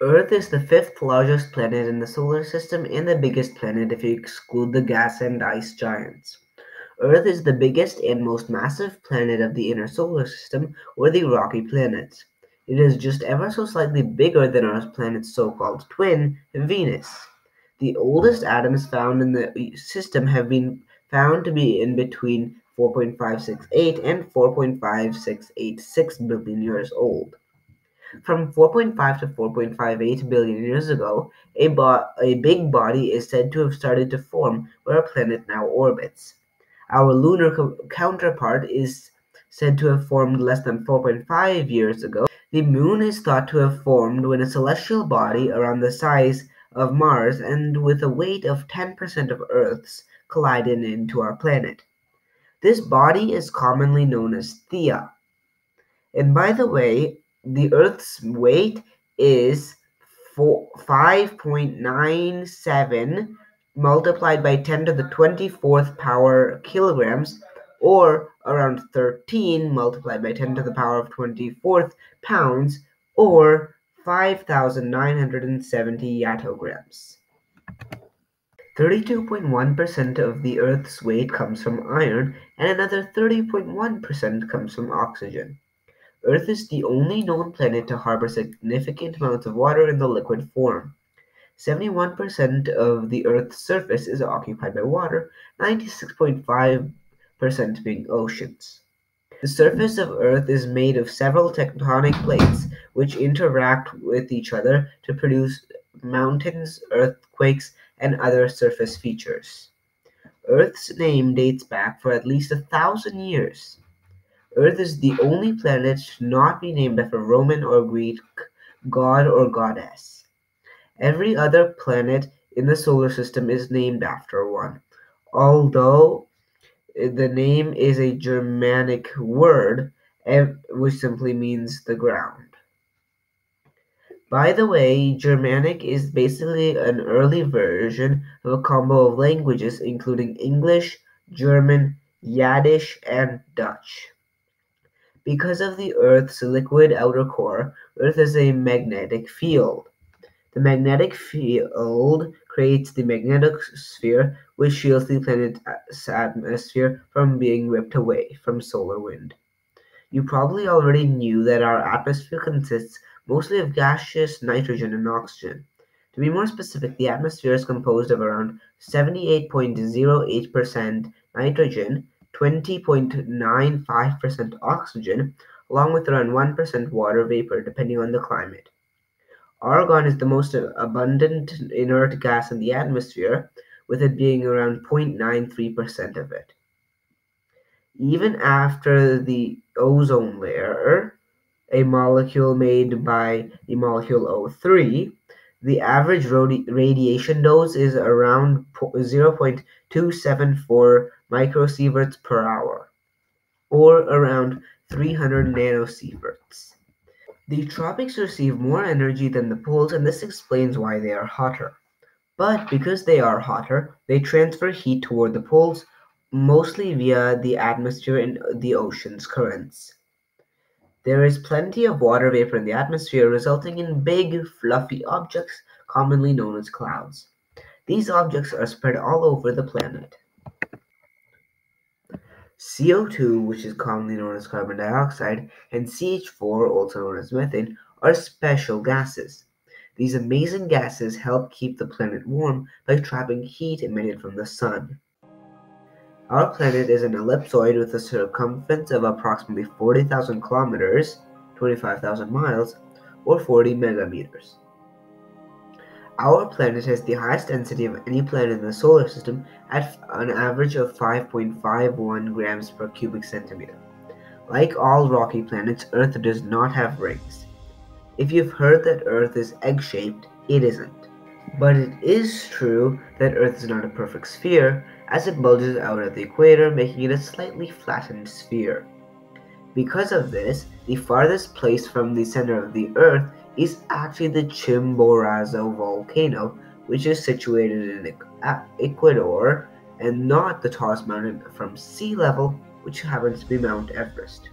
Earth is the fifth largest planet in the solar system and the biggest planet if you exclude the gas and ice giants. Earth is the biggest and most massive planet of the inner solar system, or the rocky planets. It is just ever so slightly bigger than our planet's so called twin, Venus. The oldest atoms found in the system have been found to be in between 4.568 and 4.5686 billion years old. From 4.5 to 4.58 billion years ago, a, bo- a big body is said to have started to form where our planet now orbits. Our lunar co- counterpart is said to have formed less than 4.5 years ago. The moon is thought to have formed when a celestial body around the size of Mars and with a weight of 10% of Earth's collided into our planet. This body is commonly known as Theia. And by the way, the Earth's weight is four, 5.97 multiplied by 10 to the 24th power kilograms, or around 13 multiplied by 10 to the power of 24th pounds, or 5,970 yottagrams. 32.1% of the Earth's weight comes from iron, and another 30.1% comes from oxygen. Earth is the only known planet to harbor significant amounts of water in the liquid form. 71% of the Earth's surface is occupied by water, 96.5% being oceans. The surface of Earth is made of several tectonic plates which interact with each other to produce mountains, earthquakes, and other surface features. Earth's name dates back for at least a thousand years. Earth is the only planet to not be named after Roman or Greek god or goddess. Every other planet in the solar system is named after one, although the name is a Germanic word which simply means the ground. By the way, Germanic is basically an early version of a combo of languages including English, German, Yiddish, and Dutch. Because of the Earth's liquid outer core, Earth has a magnetic field. The magnetic field creates the magnetosphere, which shields the planet's atmosphere from being ripped away from solar wind. You probably already knew that our atmosphere consists mostly of gaseous nitrogen and oxygen. To be more specific, the atmosphere is composed of around 78.08% nitrogen, 20.95% oxygen, along with around 1% water vapor, depending on the climate. Argon is the most abundant inert gas in the atmosphere, with it being around 0.93% of it. Even after the ozone layer, a molecule made by the molecule O3, the average radiation dose is around 0.274 microsieverts per hour, or around 300 nanosieverts. The tropics receive more energy than the poles, and this explains why they are hotter. But because they are hotter, they transfer heat toward the poles, mostly via the atmosphere and the ocean's currents. There is plenty of water vapor in the atmosphere, resulting in big, fluffy objects commonly known as clouds. These objects are spread all over the planet. CO2, which is commonly known as carbon dioxide, and CH4, also known as methane, are special gases. These amazing gases help keep the planet warm by trapping heat emitted from the sun. Our planet is an ellipsoid with a circumference of approximately 40,000 kilometers, 25,000 miles, or 40 megameters. Our planet has the highest density of any planet in the solar system at an average of 5.51 grams per cubic centimeter. Like all rocky planets, Earth does not have rings. If you've heard that Earth is egg shaped, it isn't. But it is true that Earth is not a perfect sphere, as it bulges out at the equator, making it a slightly flattened sphere. Because of this, the farthest place from the center of the Earth is actually the Chimborazo volcano, which is situated in uh, Ecuador and not the tallest mountain from sea level, which happens to be Mount Everest.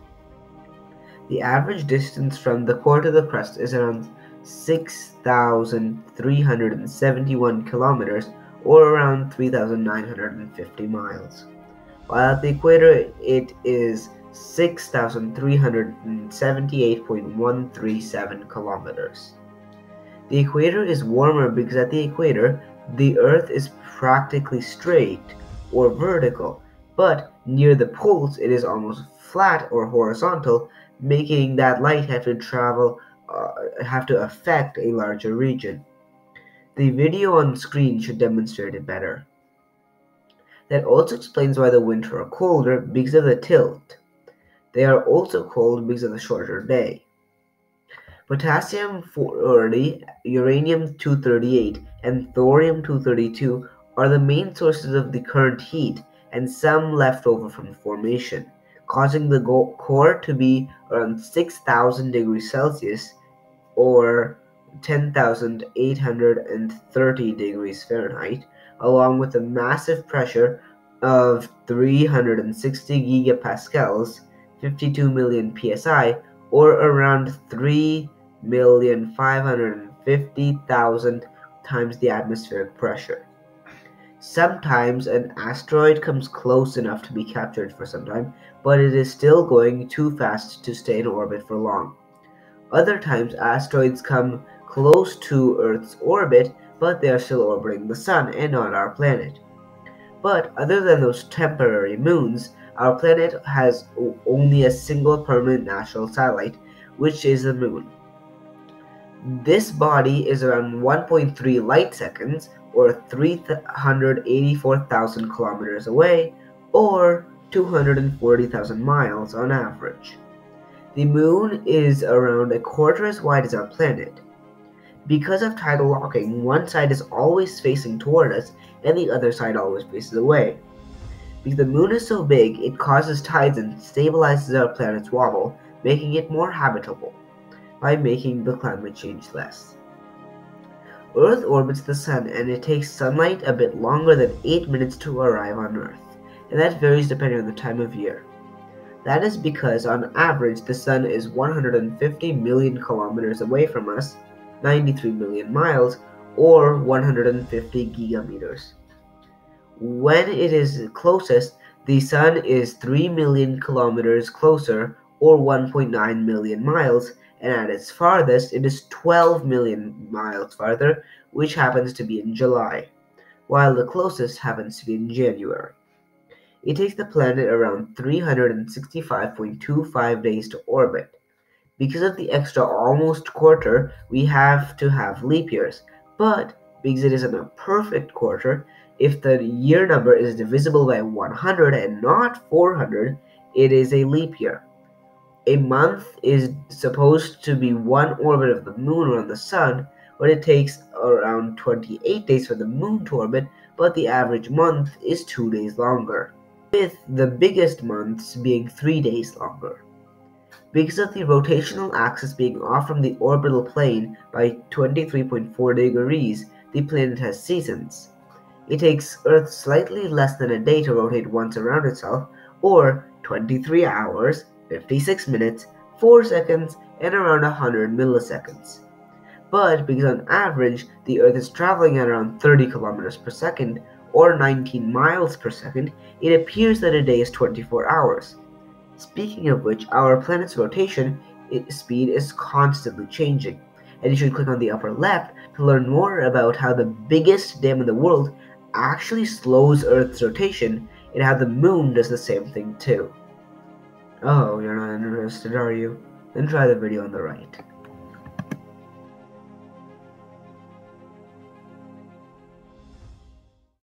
The average distance from the core to the crust is around 6,371 kilometers or around 3,950 miles. While at the equator, it is 6,378.137 kilometers. The equator is warmer because at the equator, the Earth is practically straight or vertical, but near the poles, it is almost flat or horizontal, making that light have to travel, uh, have to affect a larger region. The video on screen should demonstrate it better. That also explains why the winter are colder because of the tilt. They are also cold because of the shorter day. Potassium 40, uranium 238, and thorium 232 are the main sources of the current heat and some left over from the formation, causing the core to be around 6000 degrees Celsius or 10,830 degrees Fahrenheit, along with a massive pressure of 360 gigapascals, 52 million psi, or around 3,550,000 times the atmospheric pressure. Sometimes an asteroid comes close enough to be captured for some time, but it is still going too fast to stay in orbit for long. Other times, asteroids come close to Earth's orbit, but they are still orbiting the Sun and not our planet. But other than those temporary moons, our planet has only a single permanent natural satellite, which is the Moon. This body is around 1.3 light seconds, or 384,000 kilometers away, or 240,000 miles on average. The Moon is around a quarter as wide as our planet. Because of tidal locking, one side is always facing toward us and the other side always faces away. Because the moon is so big, it causes tides and stabilizes our planet's wobble, making it more habitable, by making the climate change less. Earth orbits the sun and it takes sunlight a bit longer than 8 minutes to arrive on Earth, and that varies depending on the time of year. That is because, on average, the sun is 150 million kilometers away from us 93 million miles, or 150 gigameters. When it is closest, the Sun is 3 million kilometers closer, or 1.9 million miles, and at its farthest, it is 12 million miles farther, which happens to be in July, while the closest happens to be in January. It takes the planet around 365.25 days to orbit. Because of the extra almost quarter, we have to have leap years. But because it isn't a perfect quarter, if the year number is divisible by 100 and not 400, it is a leap year. A month is supposed to be one orbit of the moon around the sun, but it takes around 28 days for the moon to orbit, but the average month is two days longer, with the biggest months being three days longer. Because of the rotational axis being off from the orbital plane by 23.4 degrees, the planet has seasons. It takes Earth slightly less than a day to rotate once around itself, or 23 hours, 56 minutes, 4 seconds, and around 100 milliseconds. But because on average the Earth is traveling at around 30 kilometers per second, or 19 miles per second, it appears that a day is 24 hours. Speaking of which, our planet's rotation speed is constantly changing, and you should click on the upper left to learn more about how the biggest dam in the world actually slows Earth's rotation and how the moon does the same thing too. Oh, you're not interested, are you? Then try the video on the right.